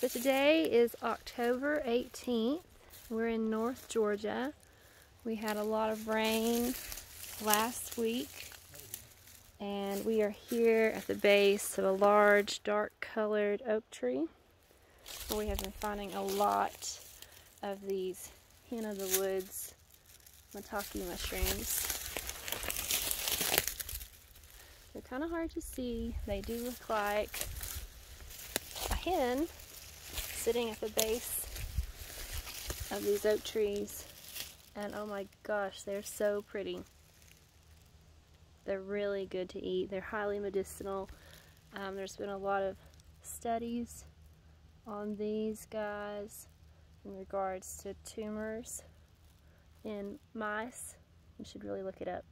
So today is October 18th. We're in North Georgia. We had a lot of rain last week and we are here at the base of a large dark colored oak tree we have been finding a lot of these hen of the woods maitake mushrooms. They're kind of hard to see. They do look like a hen sitting at the base of these oak trees. And oh my gosh, they're so pretty. They're really good to eat. They're highly medicinal. Um, there's been a lot of studies on these guys in regards to tumors in mice. You should really look it up.